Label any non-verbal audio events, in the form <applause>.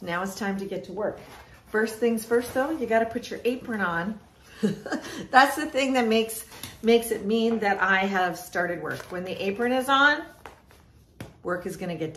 Now it's time to get to work. First things first though, you gotta put your apron on. <laughs> That's the thing that makes, makes it mean that I have started work. When the apron is on, work is gonna get done.